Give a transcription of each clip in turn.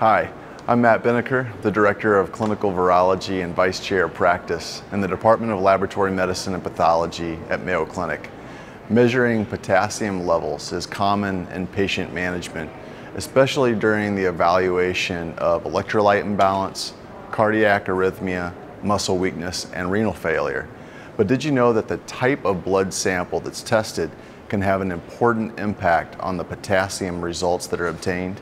Hi, I'm Matt Binnicker, the Director of Clinical Virology and Vice Chair of Practice in the Department of Laboratory Medicine and Pathology at Mayo Clinic. Measuring potassium levels is common in patient management, especially during the evaluation of electrolyte imbalance, cardiac arrhythmia, muscle weakness, and renal failure. But did you know that the type of blood sample that's tested can have an important impact on the potassium results that are obtained?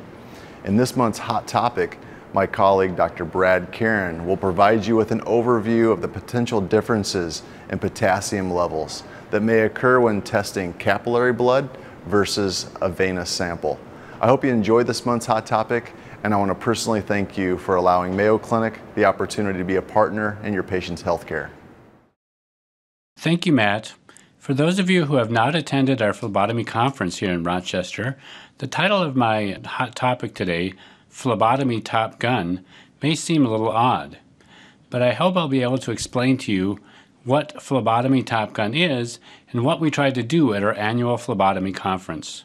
In this month's Hot Topic, my colleague Dr. Brad Karon will provide you with an overview of the potential differences in potassium levels that may occur when testing capillary blood versus a venous sample. I hope you enjoyed this month's Hot Topic, and I want to personally thank you for allowing Mayo Clinic the opportunity to be a partner in your patient's healthcare. Thank you, Matt. For those of you who have not attended our phlebotomy conference here in Rochester, the title of my hot topic today phlebotomy top gun may seem a little odd, but I hope I'll be able to explain to you what phlebotomy top gun is and what we try to do at our annual phlebotomy conference.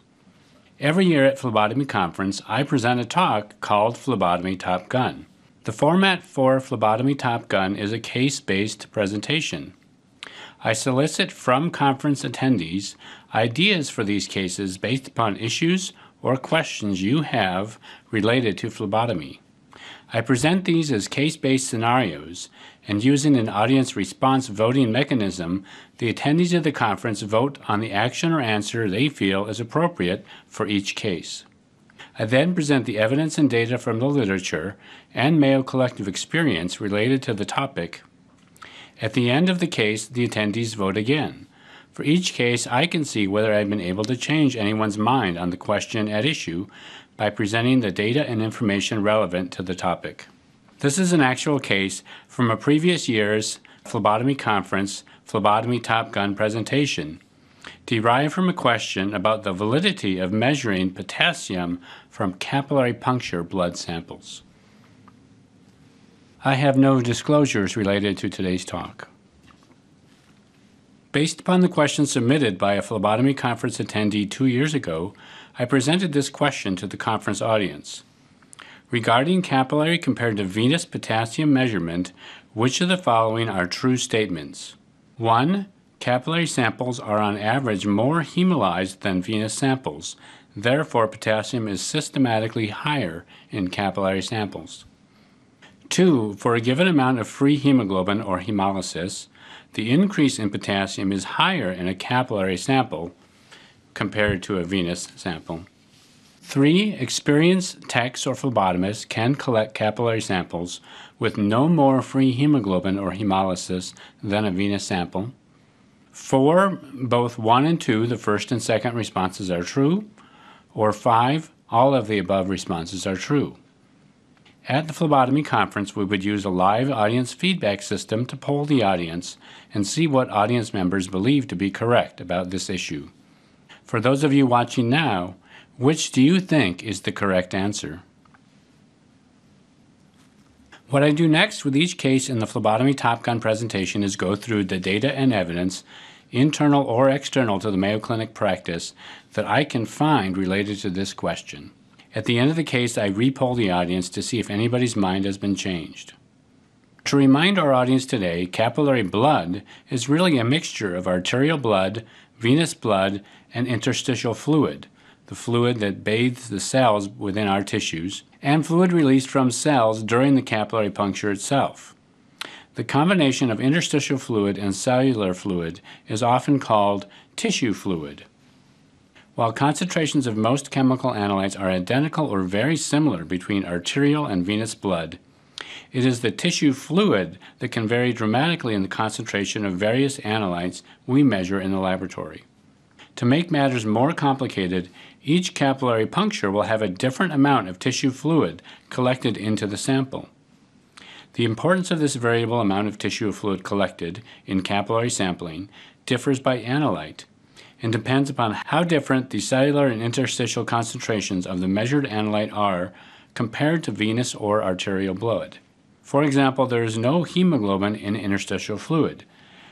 Every year at Phlebotomy Conference, I present a talk called Phlebotomy Top Gun. The format for Phlebotomy Top Gun is a case based presentation. I solicit from conference attendees ideas for these cases based upon issues or questions you have related to phlebotomy. I present these as case based scenarios, and using an audience response voting mechanism, the attendees of the conference vote on the action or answer they feel is appropriate for each case. I then present the evidence and data from the literature and Mayo Collective experience related to the topic. At the end of the case, the attendees vote again. For each case, I can see whether I've been able to change anyone's mind on the question at issue by presenting the data and information relevant to the topic. This is an actual case from a previous year's phlebotomy conference phlebotomy top gun presentation, derived from a question about the validity of measuring potassium from capillary puncture blood samples. I have no disclosures related to today's talk. Based upon the question submitted by a phlebotomy conference attendee two years ago, I presented this question to the conference audience. Regarding capillary compared to venous potassium measurement, which of the following are true statements? 1. Capillary samples are on average more hemolyzed than venous samples, therefore, potassium is systematically higher in capillary samples. 2. For a given amount of free hemoglobin or hemolysis, the increase in potassium is higher in a capillary sample compared to a venous sample. Three, experienced techs or phlebotomists can collect capillary samples with no more free hemoglobin or hemolysis than a venous sample. Four, both one and two, the first and second responses are true. Or five, all of the above responses are true. At the phlebotomy conference, we would use a live audience feedback system to poll the audience and see what audience members believe to be correct about this issue. For those of you watching now, which do you think is the correct answer? What I do next with each case in the phlebotomy Top Gun presentation is go through the data and evidence, internal or external to the Mayo Clinic practice, that I can find related to this question. At the end of the case, I repoll the audience to see if anybody's mind has been changed. To remind our audience today, capillary blood is really a mixture of arterial blood, venous blood, and interstitial fluid, the fluid that bathes the cells within our tissues, and fluid released from cells during the capillary puncture itself. The combination of interstitial fluid and cellular fluid is often called tissue fluid. While concentrations of most chemical analytes are identical or very similar between arterial and venous blood, it is the tissue fluid that can vary dramatically in the concentration of various analytes we measure in the laboratory. To make matters more complicated, each capillary puncture will have a different amount of tissue fluid collected into the sample. The importance of this variable amount of tissue fluid collected in capillary sampling differs by analyte and depends upon how different the cellular and interstitial concentrations of the measured analyte are compared to venous or arterial blood. For example, there is no hemoglobin in interstitial fluid,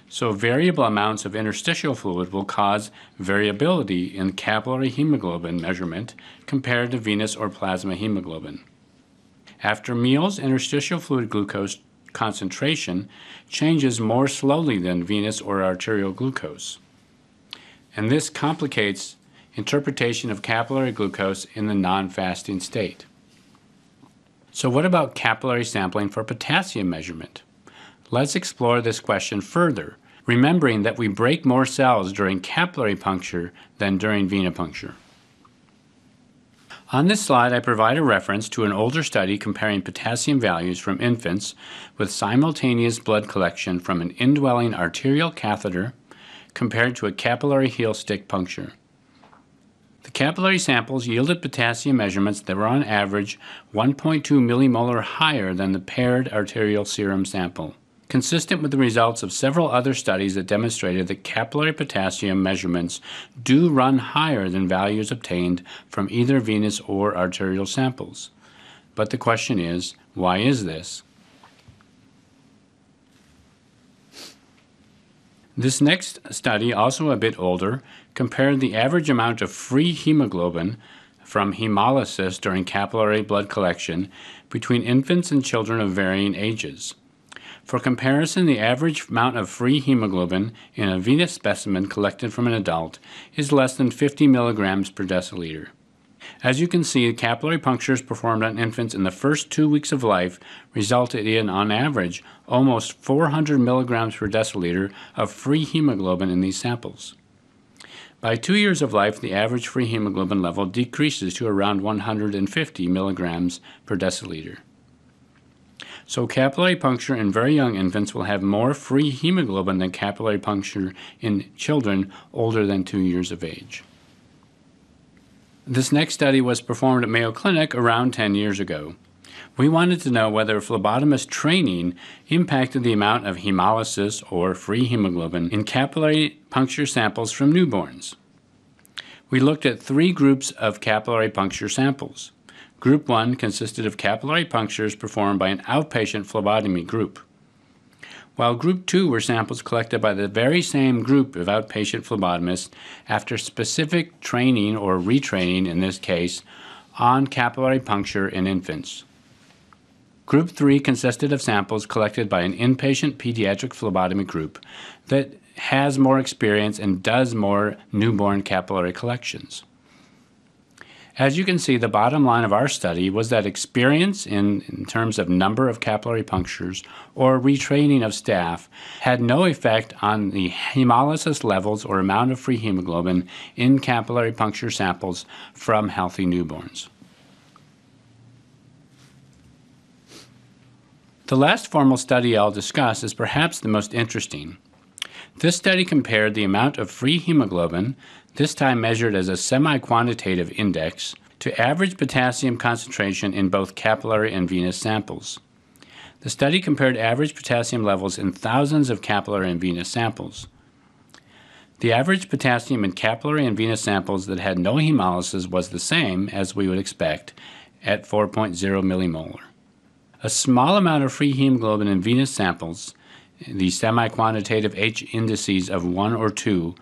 so variable amounts of interstitial fluid will cause variability in capillary hemoglobin measurement compared to venous or plasma hemoglobin. After meals, interstitial fluid glucose concentration changes more slowly than venous or arterial glucose. And this complicates interpretation of capillary glucose in the non-fasting state. So what about capillary sampling for potassium measurement? Let's explore this question further, remembering that we break more cells during capillary puncture than during venipuncture. On this slide, I provide a reference to an older study comparing potassium values from infants with simultaneous blood collection from an indwelling arterial catheter compared to a capillary heel stick puncture. The capillary samples yielded potassium measurements that were on average 1.2 millimolar higher than the paired arterial serum sample consistent with the results of several other studies that demonstrated that capillary potassium measurements do run higher than values obtained from either venous or arterial samples. But the question is, why is this? This next study, also a bit older, compared the average amount of free hemoglobin from hemolysis during capillary blood collection between infants and children of varying ages. For comparison, the average amount of free hemoglobin in a venous specimen collected from an adult is less than 50 milligrams per deciliter. As you can see, capillary punctures performed on infants in the first two weeks of life resulted in, on average, almost 400 milligrams per deciliter of free hemoglobin in these samples. By two years of life, the average free hemoglobin level decreases to around 150 milligrams per deciliter. So capillary puncture in very young infants will have more free hemoglobin than capillary puncture in children older than two years of age. This next study was performed at Mayo Clinic around 10 years ago. We wanted to know whether phlebotomist training impacted the amount of hemolysis or free hemoglobin in capillary puncture samples from newborns. We looked at three groups of capillary puncture samples. Group 1 consisted of capillary punctures performed by an outpatient phlebotomy group, while Group 2 were samples collected by the very same group of outpatient phlebotomists after specific training or retraining, in this case, on capillary puncture in infants. Group 3 consisted of samples collected by an inpatient pediatric phlebotomy group that has more experience and does more newborn capillary collections. As you can see, the bottom line of our study was that experience in, in terms of number of capillary punctures or retraining of staff had no effect on the hemolysis levels or amount of free hemoglobin in capillary puncture samples from healthy newborns. The last formal study I'll discuss is perhaps the most interesting. This study compared the amount of free hemoglobin this time measured as a semi-quantitative index, to average potassium concentration in both capillary and venous samples. The study compared average potassium levels in thousands of capillary and venous samples. The average potassium in capillary and venous samples that had no hemolysis was the same as we would expect at 4.0 millimolar. A small amount of free hemoglobin in venous samples, the semi-quantitative H indices of 1 or 2,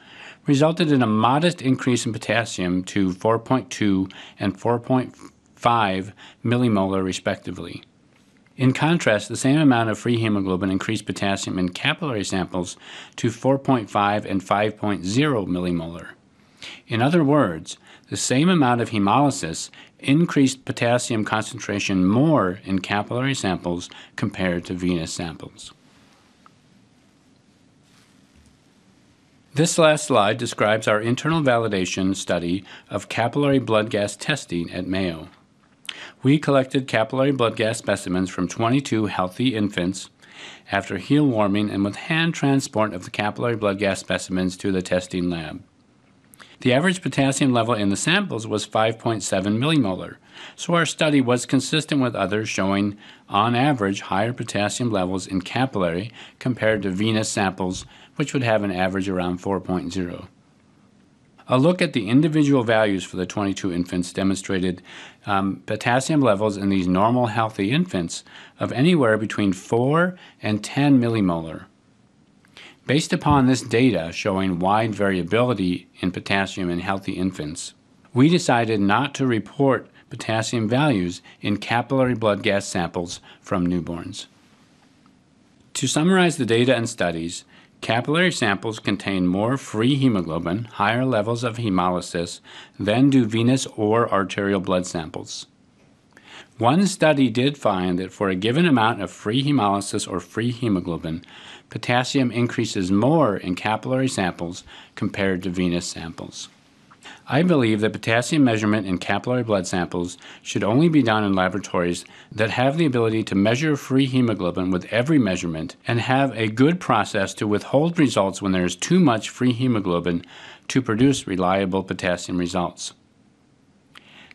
resulted in a modest increase in potassium to 4.2 and 4.5 millimolar respectively. In contrast, the same amount of free hemoglobin increased potassium in capillary samples to 4.5 and 5.0 millimolar. In other words, the same amount of hemolysis increased potassium concentration more in capillary samples compared to venous samples. This last slide describes our internal validation study of capillary blood gas testing at Mayo. We collected capillary blood gas specimens from 22 healthy infants after heel warming and with hand transport of the capillary blood gas specimens to the testing lab. The average potassium level in the samples was 5.7 millimolar, so our study was consistent with others showing, on average, higher potassium levels in capillary compared to venous samples which would have an average around 4.0. A look at the individual values for the 22 infants demonstrated um, potassium levels in these normal healthy infants of anywhere between 4 and 10 millimolar. Based upon this data showing wide variability in potassium in healthy infants, we decided not to report potassium values in capillary blood gas samples from newborns. To summarize the data and studies, capillary samples contain more free hemoglobin, higher levels of hemolysis, than do venous or arterial blood samples. One study did find that for a given amount of free hemolysis or free hemoglobin, potassium increases more in capillary samples compared to venous samples. I believe that potassium measurement in capillary blood samples should only be done in laboratories that have the ability to measure free hemoglobin with every measurement and have a good process to withhold results when there is too much free hemoglobin to produce reliable potassium results.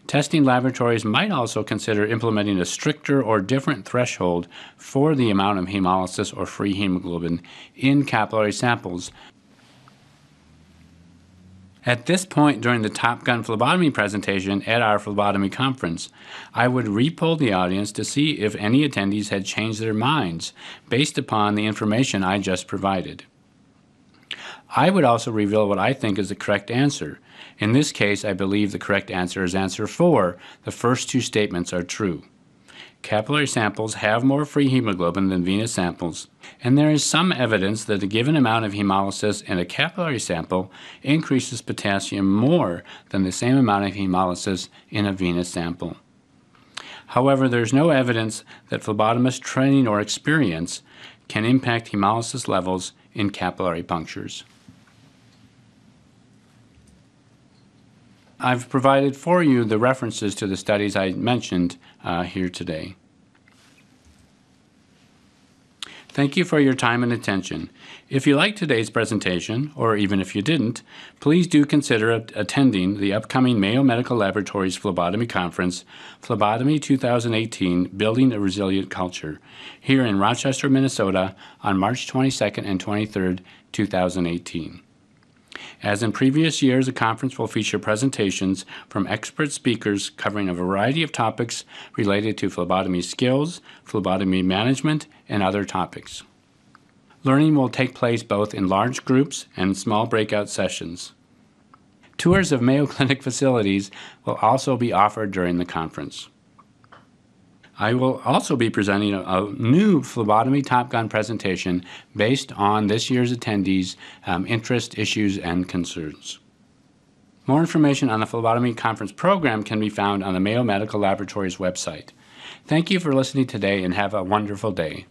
Testing laboratories might also consider implementing a stricter or different threshold for the amount of hemolysis or free hemoglobin in capillary samples at this point during the Top Gun phlebotomy presentation at our phlebotomy conference, I would repoll the audience to see if any attendees had changed their minds based upon the information I just provided. I would also reveal what I think is the correct answer. In this case, I believe the correct answer is answer 4. The first two statements are true. Capillary samples have more free hemoglobin than venous samples, and there is some evidence that a given amount of hemolysis in a capillary sample increases potassium more than the same amount of hemolysis in a venous sample. However, there is no evidence that phlebotomist training or experience can impact hemolysis levels in capillary punctures. I've provided for you the references to the studies I mentioned uh, here today. Thank you for your time and attention. If you liked today's presentation, or even if you didn't, please do consider attending the upcoming Mayo Medical Laboratories Phlebotomy Conference, Phlebotomy 2018 Building a Resilient Culture, here in Rochester, Minnesota on March 22nd and 23rd, 2018. As in previous years, the conference will feature presentations from expert speakers covering a variety of topics related to phlebotomy skills, phlebotomy management, and other topics. Learning will take place both in large groups and small breakout sessions. Tours of Mayo Clinic facilities will also be offered during the conference. I will also be presenting a, a, new phlebotomy Top Gun presentation based on this year's attendees' um, interest, issues, and concerns. More information on the phlebotomy conference program can be found on the Mayo Medical Laboratories website. Thank you for listening today and have a wonderful day.